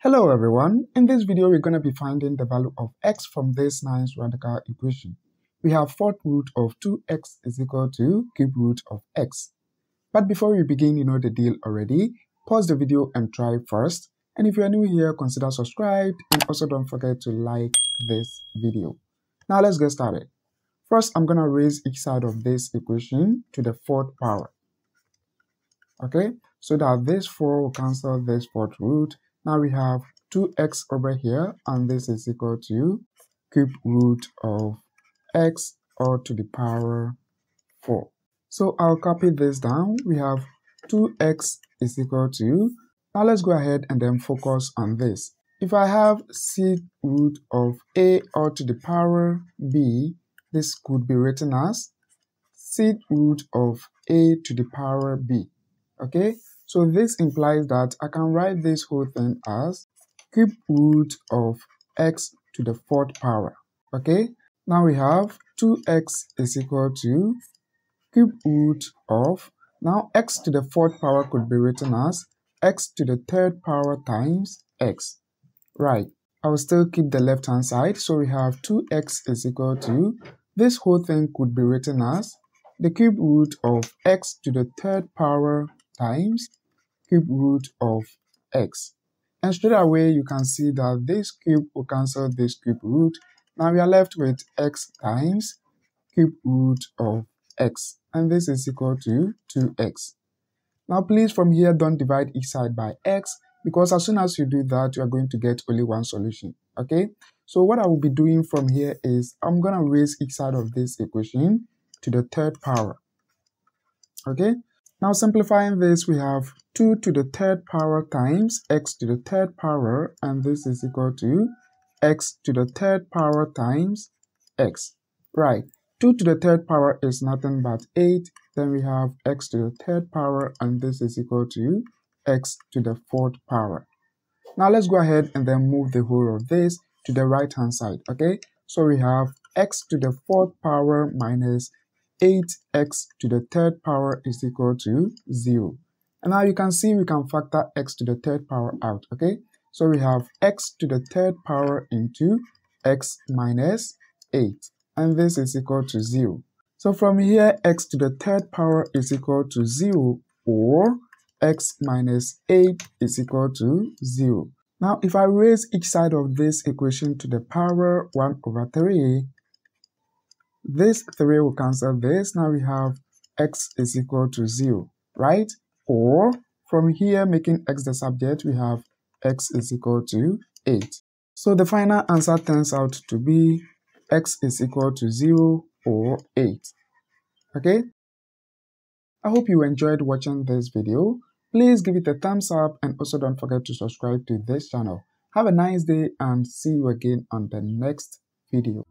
Hello everyone, in this video we're going to be finding the value of x from this nice radical equation. We have fourth root of 2x is equal to cube root of x. But before we begin, you know the deal already. Pause the video and try first. And if you are new here, consider subscribed and also don't forget to like this video. Now let's get started. First, I'm going to raise each side of this equation to the fourth power. Okay, so that this 4 will cancel this fourth root. Now we have 2x over here, and this is equal to cube root of x all to the power 4. So I'll copy this down. We have 2x is equal to, now let's go ahead and then focus on this. If I have c root of a all to the power b, this could be written as c root of a to the power b. Okay, so this implies that I can write this whole thing as cube root of x to the fourth power. Okay, now we have 2x is equal to cube root of, now x to the fourth power could be written as x to the third power times x. Right, I will still keep the left hand side, so we have 2x is equal to, this whole thing could be written as the cube root of x to the third power times cube root of x. And straight away, you can see that this cube will cancel this cube root. Now we are left with x times cube root of x. And this is equal to 2x. Now please from here, don't divide each side by x because as soon as you do that, you are going to get only one solution. Okay? So what I will be doing from here is I'm going to raise each side of this equation to the third power. Okay? Now simplifying this, we have 2 to the third power times x to the third power, and this is equal to x to the third power times x. Right, 2 to the third power is nothing but 8. Then we have x to the third power, and this is equal to x to the fourth power. Now let's go ahead and then move the whole of this to the right hand side, okay? So we have x to the fourth power minus 8x to the third power is equal to 0. And now you can see we can factor x to the third power out, okay? So we have x to the third power into x minus 8. And this is equal to 0. So from here, x to the third power is equal to 0 or x minus 8 is equal to 0. Now, if I raise each side of this equation to the power 1 over 3, this 3 will cancel this. Now we have x is equal to 0, right? Or from here, making x the subject, we have x is equal to 8. So the final answer turns out to be x is equal to 0 or 8. Okay? I hope you enjoyed watching this video. Please give it a thumbs up and also don't forget to subscribe to this channel. Have a nice day and see you again on the next video.